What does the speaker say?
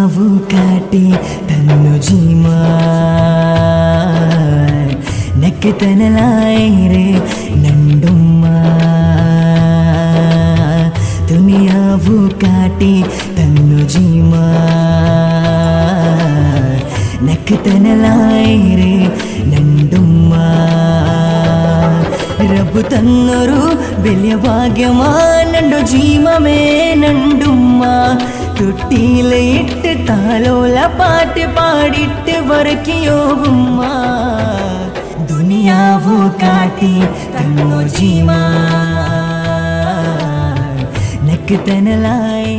ಹಾವು ಕಾಟಿ ತನ್ನು ಜೀಮ ನಕ್ಕೆ ತನಲಾಯಿರೆ ನಂಡುಮ್ಮ. ದುನಿಯಾವು ಕಾಟಿ ತನ್ನು ಜೀಮ ನಕ್ಕೆ ತನಲಾಯಿರೆ ನಂಡುಮ್ಮ. ರಬ್ಬು ತನ್ನರು ಬೆಲ್ಯ ಭಾಗ್ಯಮ ನಂಡು ಜೀವಮೇ ನಂಡುಮ್ಮ. തൊട്ടിയിലെ ഇട്ട് താളോല പാട്ട് പാടിട്ട് വറക്കിയോവുമ്മ ദുനിയാവു കാട്ടി തന്നോർ ജീമാ നക്ക് തനലായേ